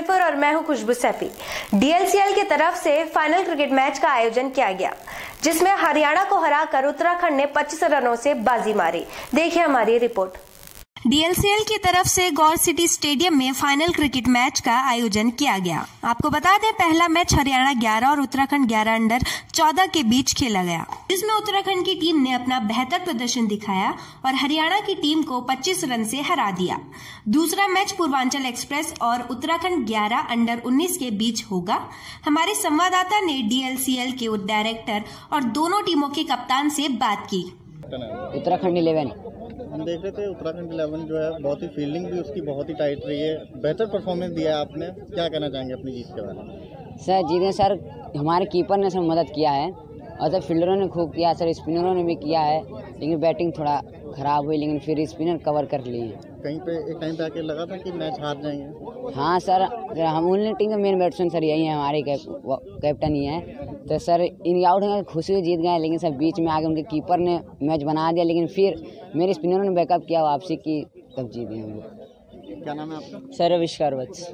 24 और मैं हूँ खुशबू सैफी। डीएलसीएल की तरफ़ से फाइनल क्रिकेट मैच का आयोजन किया गया, जिसमें हरियाणा को हराकर उत्तराखंड ने 25 रनों से बाजी मारी। देखिए हमारी रिपोर्ट। डीएलसीएल की तरफ़ से गौर सिटी स्टेडियम में फाइनल क्रिकेट मैच का आयोजन किया गया। आपको बता दें, पहला मैच हरियाणा 11 और उत्तराखंड 11 अंडर 14 के बीच खेला गया। जिसमें उत्तराखंड की टीम ने अपना बेहतर प्रदर्शन दिखाया और हरियाणा की टीम को 25 रन से हरा दिया। दूसरा मैच पूर्वांचल एक्सप्रेस और उत्तराखंड ग्यारह अंडर उन्नीस के बीच होगा। हमारे संवाददाता ने डीएलसीएल के डायरेक्टर और दोनों टीमों के कप्तान से बात की। उत्तराखंड इलेवन हम देख रहे थे उत्तराखंड इलेवन जो है बहुत ही फील्डिंग भी उसकी बहुत ही टाइट रही है। बेहतर परफॉर्मेंस दिया है आपने। क्या कहना चाहेंगे अपनी जीत के बारे में? सर जीते सर हमारे कीपर ने सर मदद किया है। और सर फील्डरों ने खूब किया सर स्पिनरों ने भी किया है। लेकिन बैटिंग थोड़ा ख़राब हुई लेकिन फिर स्पिनर कवर कर लिए। कहीं पे एक टाइम पे आके लगा था कि मैच हार जाएँगे? हाँ सर हम उन टीम के मेन बैट्समैन सर यही है हमारे कैप्टन ही हैं। तो सर इन आउट होने खुशी से जीत गए लेकिन सर बीच में आगे उनके कीपर ने मैच बना दिया लेकिन फिर मेरे स्पिनरों ने बैकअप किया वापसी की तब जीत गए हम लोग। क्या नाम है आपका? सर आविष्कार वत्स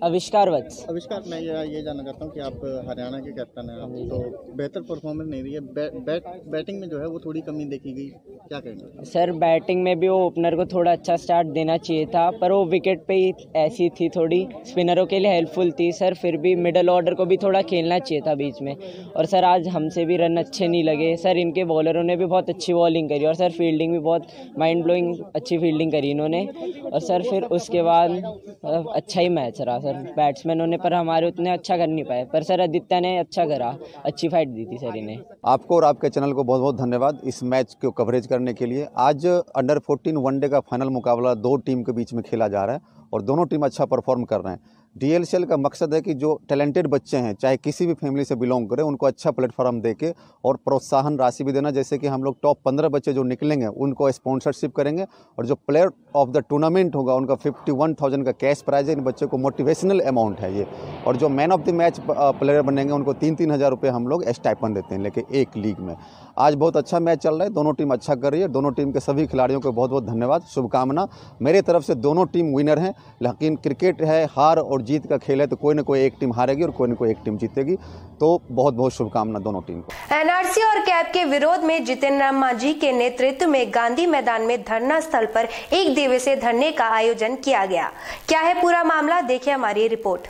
सॉरी आविष्कार वत्स। अविष्कार मैं ये ये जानना चाहता हूँ कि आप हरियाणा के कैप्टन हैं आप तो बेहतर परफॉर्मेंस नहीं रही है। बै, बैट बैटिंग में जो है वो थोड़ी कमी देखी गई। क्या कहेंगे? सर बैटिंग में भी वो ओपनर को थोड़ा अच्छा स्टार्ट देना चाहिए था पर वो विकेट पे ही ऐसी थी थोड़ी। स्पिनरों के लिए हेल्पफुल थी सर फिर भी मिडल ऑर्डर को भी थोड़ा खेलना चाहिए था बीच में। और सर आज हमसे भी रन अच्छे नहीं लगे। सर इनके बॉलरों ने भी बहुत अच्छी बॉलिंग करी और सर फील्डिंग भी बहुत माइंड ब्लोइंग अच्छी फील्डिंग करी इन्होंने। और सर फिर उसके बाद मतलब अच्छा ही मैच रहा सर। बैट्समैनों ने पर हमारे उतने अच्छा कर नहीं पाए, पर सर आदित्य ने अच्छा करा, अच्छी फाइट दी थी सर इन्हें। आपको और आपके चैनल को बहुत बहुत धन्यवाद इस मैच को कवरेज करने के लिए। आज अंडर 14 वनडे का फाइनल मुकाबला दो टीम के बीच में खेला जा रहा है और दोनों टीम अच्छा परफॉर्म कर रहे हैं। डीएलसीएल का मकसद है कि जो टैलेंटेड बच्चे हैं, चाहे किसी भी फैमिली से बिलोंग करें, उनको अच्छा प्लेटफॉर्म दे के और प्रोत्साहन राशि भी देना, जैसे कि हम लोग टॉप पंद्रह बच्चे जो निकलेंगे, उनको स्पॉन्सरशिप करेंगे और जो प्लेयर ऑफ़ द टूर्नामेंट होगा, उनका फिफ्टी वन थाउज़ेंड का कैश प्राइज है। इन बच्चों को मोटिवेशनल अमाउंट है ये। और जो man of the match player बनेंगे, उनको तीन तीन हज़ार रुपये हम लोग स्टाइपन देते हैं लेकिन एक लीग में। आज बहुत अच्छा मैच चल रहा है, दोनों टीम अच्छा कर रही है, दोनों टीम के सभी खिलाड़ियों को बहुत बहुत धन्यवाद, शुभकामना। मेरे तरफ़ से दोनों टीम विनर हैं, लेकिन क्रिकेट है, हार और जीत का खेल है तो कोई ना कोई एक टीम हारेगी और कोई ना कोई एक टीम जीतेगी। तो बहुत बहुत शुभकामना दोनों टीम को। एनआरसी और कैब के विरोध में जितेंद्र राम मांझी के नेतृत्व में गांधी मैदान में धरना स्थल पर एक दिवसीय धरने का आयोजन किया गया। क्या है पूरा मामला? देखे हमारी रिपोर्ट।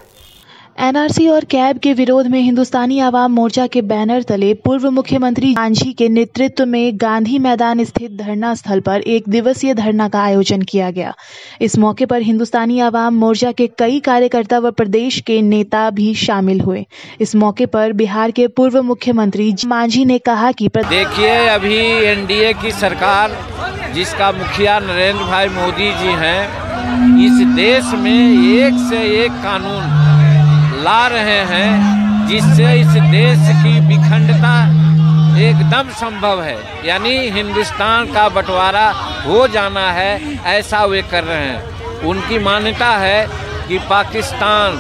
एनआरसी और कैब के विरोध में हिंदुस्तानी आवाम मोर्चा के बैनर तले पूर्व मुख्यमंत्री गांधी के नेतृत्व में गांधी मैदान स्थित धरना स्थल पर एक दिवसीय धरना का आयोजन किया गया। इस मौके पर हिंदुस्तानी आवाम मोर्चा के कई कार्यकर्ता व प्रदेश के नेता भी शामिल हुए। इस मौके पर बिहार के पूर्व मुख्यमंत्री मांझी ने कहा कि देखिए, अभी एनडीए की सरकार, जिसका मुखिया नरेंद्र भाई मोदी जी हैं, इस देश में एक से एक कानून ला रहे हैं, जिससे इस देश की विखंडता एकदम संभव है। यानी हिंदुस्तान का बंटवारा हो जाना है, ऐसा वे कर रहे हैं। उनकी मान्यता है कि पाकिस्तान,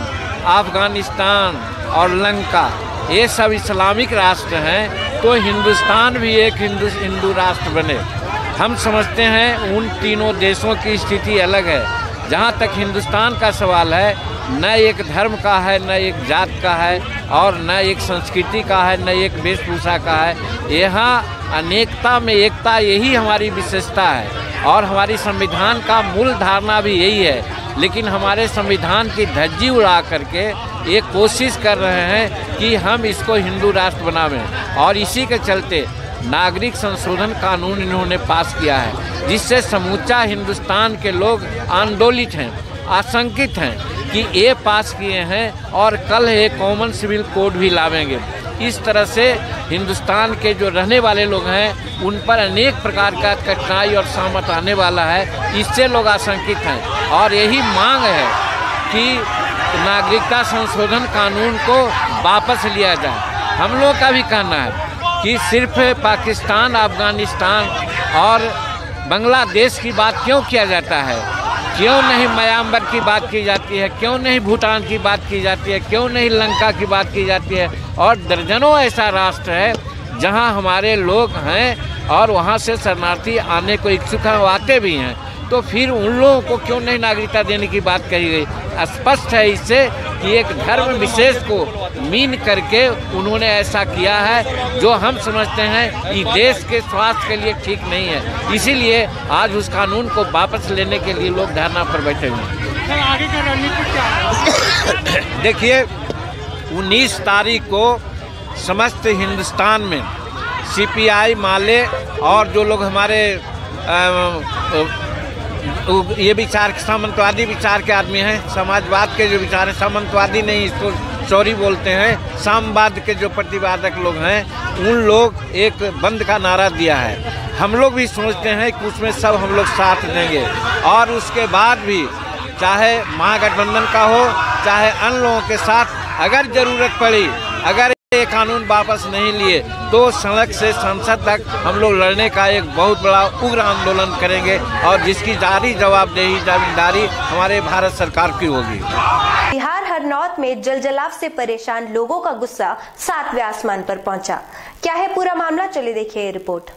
अफ़गानिस्तान और लंका, ये सब इस्लामिक राष्ट्र हैं तो हिंदुस्तान भी एक हिंदू हिंदू राष्ट्र बने। हम समझते हैं उन तीनों देशों की स्थिति अलग है। जहाँ तक हिंदुस्तान का सवाल है न एक धर्म का है, न एक जात का है और न एक संस्कृति का है, न एक वेशभूषा का है। यहाँ अनेकता में एकता यही हमारी विशेषता है और हमारी संविधान का मूल धारणा भी यही है। लेकिन हमारे संविधान की धज्जी उड़ा करके एक कोशिश कर रहे हैं कि हम इसको हिंदू राष्ट्र बनावें और इसी के चलते नागरिक संशोधन कानून इन्होंने पास किया है, जिससे समूचा हिंदुस्तान के लोग आंदोलित हैं। आशंकित हैं कि ये पास किए हैं और कल ये कॉमन सिविल कोड भी लावेंगे। इस तरह से हिंदुस्तान के जो रहने वाले लोग हैं, उन पर अनेक प्रकार का कठिनाई और सहमत आने वाला है। इससे लोग आशंकित हैं और यही मांग है कि नागरिकता संशोधन कानून को वापस लिया जाए। हम लोग का भी कहना है कि सिर्फ़ पाकिस्तान, अफ़गानिस्तान और बांग्लादेश की बात क्यों किया जाता है? क्यों नहीं म्यांमार की बात की जाती है? क्यों नहीं भूटान की बात की जाती है? क्यों नहीं लंका की बात की जाती है? और दर्जनों ऐसा राष्ट्र है जहाँ हमारे लोग हैं और वहाँ से शरणार्थी आने को इच्छुक हैं, आते भी हैं। तो फिर उन लोगों को क्यों नहीं नागरिकता देने की बात कही गई? स्पष्ट है इससे कि एक धर्म विशेष को मीन करके उन्होंने ऐसा किया है जो हम समझते हैं कि देश के स्वास्थ्य के लिए ठीक नहीं है। इसीलिए आज उस कानून को वापस लेने के लिए लोग धरना पर बैठे हुए हैं। आगे का रणनीति क्या है? देखिए 19 तारीख को समस्त हिंदुस्तान में सीपीआई माले और जो लोग हमारे अ, ये विचार, सामंतवादी विचार के आदमी हैं। समाजवाद के जो विचार हैं, सामंतवादी नहीं, इसको चौरी बोलते हैं। सामवाद के जो प्रतिवादक लोग हैं, उन लोग एक बंद का नारा दिया है। हम लोग भी सोचते हैं कि उसमें सब हम लोग साथ देंगे। और उसके बाद भी, चाहे महागठबंधन का हो, चाहे अन्य लोगों के साथ, अगर ज़रूरत पड़ी, अगर ये कानून वापस नहीं लिए तो सड़क से संसद तक हम लोग लड़ने का एक बहुत बड़ा उग्र आंदोलन करेंगे और जिसकी जारी जवाबदेही ज़िम्मेदारी हमारे भारत सरकार की होगी। बिहार हरनौत में जलजलाव से परेशान लोगों का गुस्सा सातवें आसमान पर पहुँचा। क्या है पूरा मामला? चलिए देखिए रिपोर्ट।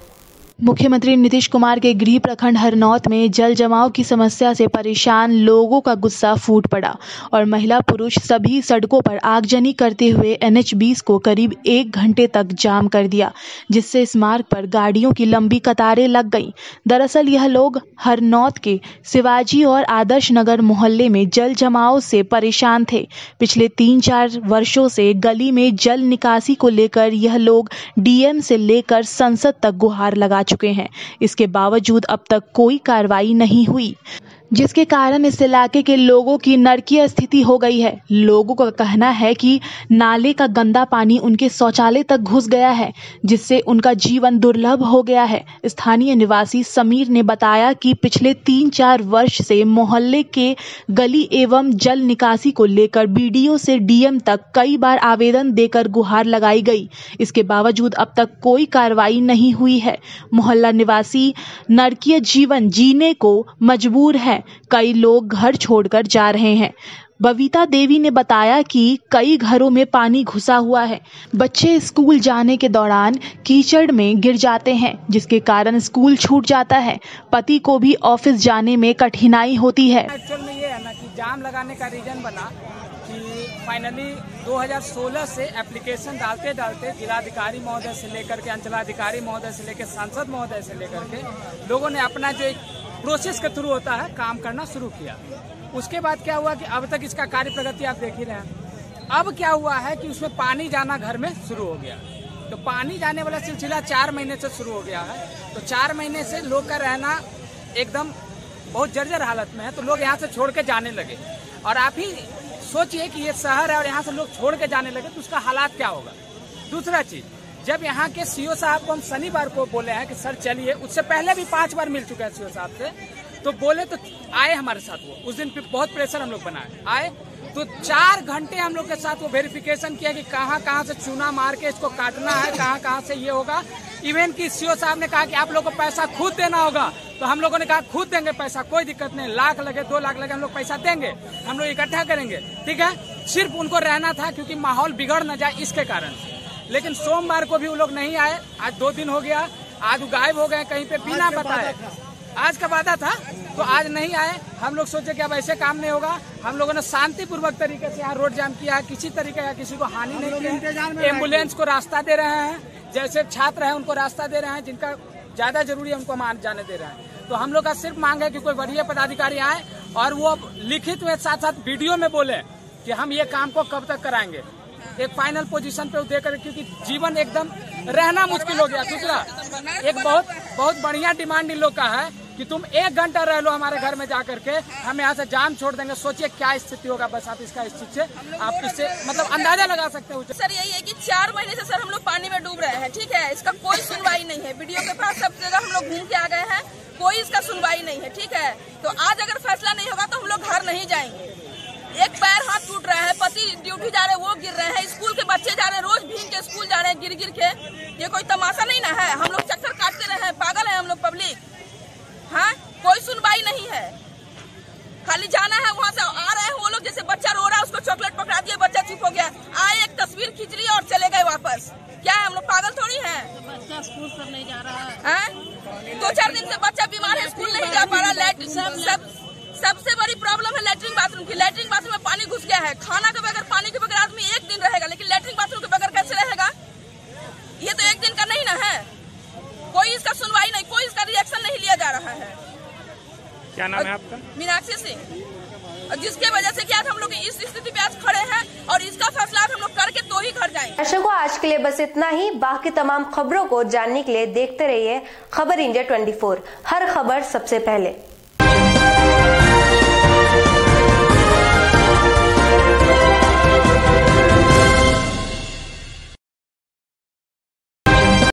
मुख्यमंत्री नीतीश कुमार के गृह प्रखंड हरनौत में जल जमाव की समस्या से परेशान लोगों का गुस्सा फूट पड़ा और महिला पुरुष सभी सड़कों पर आगजनी करते हुए एनएच 20 को करीब एक घंटे तक जाम कर दिया, जिससे इस मार्ग पर गाड़ियों की लंबी कतारें लग गईं। दरअसल यह लोग हरनौत के शिवाजी और आदर्श नगर मोहल्ले में जल जमाव से परेशान थे। पिछले तीन चार वर्षों से गली में जल निकासी को लेकर यह लोग डीएम से लेकर संसद तक गुहार लगा चुके हैं। इसके बावजूद अब तक कोई कार्रवाई नहीं हुई। जिसके कारण इस इलाके के लोगों की नरकीय स्थिति हो गई है। लोगों का कहना है कि नाले का गंदा पानी उनके शौचालय तक घुस गया है, जिससे उनका जीवन दुर्लभ हो गया है। स्थानीय निवासी समीर ने बताया कि पिछले तीन चार वर्ष से मोहल्ले के गली एवं जल निकासी को लेकर बीडीओ से डीएम तक कई बार आवेदन देकर गुहार लगाई गई। इसके बावजूद अब तक कोई कार्रवाई नहीं हुई है। मोहल्ला निवासी नरकीय जीवन जीने को मजबूर है। कई लोग घर छोड़कर जा रहे हैं। बबीता देवी ने बताया कि कई घरों में पानी घुसा हुआ है। बच्चे स्कूल जाने के दौरान कीचड़ में गिर जाते हैं, जिसके कारण स्कूल छूट जाता है। पति को भी ऑफ़िस जाने में कठिनाई होती है। एक्चुअल में ये है ना कि जाम लगाने का रीजन बना कि फाइनली 2016 से एप्लीकेशन डालते डालते जिलाधिकारी महोदय से लेकर के अंचलाधिकारी महोदय से लेकर सांसद महोदय से लेकर के लोगों ने अपना जो एक प्रोसेस के थ्रू होता है, काम करना शुरू किया। उसके बाद क्या हुआ कि अब तक इसका कार्य प्रगति आप देख ही रहे हैं। अब क्या हुआ है कि उसमें पानी जाना घर में शुरू हो गया। तो पानी जाने वाला सिलसिला चार महीने से शुरू हो गया है। तो चार महीने से लोग का रहना एकदम बहुत जर्जर हालत में है तो लोग यहाँ से छोड़ के जाने लगे। और आप ही सोचिए कि ये शहर है और यहाँ से लोग छोड़ के जाने लगे तो उसका हालात क्या होगा? दूसरा चीज़ जब यहाँ के सीओ साहब को हम शनिवार को बोले हैं कि, सर, चलिए, उससे पहले भी पाँच बार मिल चुके हैं सीओ साहब से। तो बोले तो आए हमारे साथ वो। उस दिन बहुत प्रेशर हम लोग बनाए। आए तो चार घंटे हम लोग के साथ वो वेरिफिकेशन किया कि कहाँ कहाँ से चूना मार के इसको काटना है, कहाँ कहाँ से ये होगा। इवन की सीओ साहब ने कहा कि आप लोग को पैसा खुद देना होगा। तो हम लोगों ने कहा, खुद देंगे पैसा, कोई दिक्कत नहीं। लाख लगे, दो लाख लगे, हम लोग पैसा देंगे। हम लोग इकट्ठा करेंगे। ठीक है? सिर्फ़ उनको रहना था क्योंकि माहौल बिगड़ न जाए इसके कारण लेकिन सोमवार को भी वो लोग नहीं आए। आज दो दिन हो गया। आज वो गायब हो गए कहीं पे बिना बताए आज का वादा था तो आज नहीं आए। हम लोग सोचे कि अब ऐसे काम नहीं होगा। हम लोगों ने शांतिपूर्वक तरीके से यहाँ रोड जाम किया है किसी तरीके का किसी को हानि नहीं की एंबुलेंस को रास्ता दे रहे हैं। जैसे छात्र हैं उनको रास्ता दे रहे हैं। जिनका ज़्यादा ज़रूरी है उनको मान जाने दे रहे हैं। तो हम लोग का सिर्फ़ मांग है कि कोई वरीय पदाधिकारी आए और वो लिखित में साथ साथ वीडियो में बोले कि हम ये काम को कब तक कराएँगे। एक फाइनल पोजीशन पे देकर क्योंकि जीवन एकदम रहना मुश्किल हो गया। दूसरा, एक बहुत बहुत बढ़िया डिमांड इन लोग का है कि तुम एक घंटा रह लो हमारे घर में जाकर के। हम यहाँ से जाम छोड़ देंगे। सोचिए क्या स्थिति होगा बस आप इसका इस चीज़ से, आप इससे मतलब अंदाज़ा लगा सकते हो सर, यही है कि चार महीने से सर हम लोग पानी में डूब रहे हैं, ठीक है? इसका कोई सुनवाई नहीं है। वीडियो के पास सब जगह हम लोग घूम के आ गए हैं, कोई इसका सुनवाई नहीं है, ठीक है? तो आज अगर फैसला नहीं होगा तो हम लोग घर नहीं जाएँगे। एक पैर हाथ टूट रहा है, पति ड्यूटी जा रहे वो गिर रहे हैं, स्कूल के बच्चे जा रहे हैं, रोज भीग के स्कूल जा रहे हैं गिर गिर के। ये कोई तमाशा नहीं ना है? हम लोग चक्कर काटते रहे हैं, पागल है हम लोग पब्लिक। हाँ? कोई सुनवाई नहीं है। खाली जाना है, वहाँ से आ रहे हैं वो लोग, जैसे बच्चा रो रहा है, उसको चॉकलेट पकड़ा दिया, बच्चा चुप हो गया। आए, एक तस्वीर खींच ली और चले गए वापस। क्या है, हम लोग पागल थोड़ी हैं? बच्चा स्कूल पर नहीं जा बड़ी प्रॉब्लम है लेटरिन बाथरूम की। लेटरिन बाथरूम में पानी घुस गया है। खाना के बगैर पानी के बगैर आदमी एक दिन रहेगा लेकिन लेटरिन बाथरूम के बगैर कैसे रहेगा? ये तो एक दिन का नहीं ना है। कोई इसका सुनवाई नहीं कोई इसका रिएक्शन नहीं लिया जा रहा है। क्या नाम है आपका? मीनाक्षी सिंह। जिसके वजह से क्या हम लोग इस स्थिति पे आज खड़े हैं और इसका फैसला हम लोग करके तो ही घर जाएँगे। दर्शकों आज के लिए बस इतना ही। बाकी तमाम खबरों को जानने के लिए देखते रहिए खबर इंडिया 24 हर खबर सबसे पहले।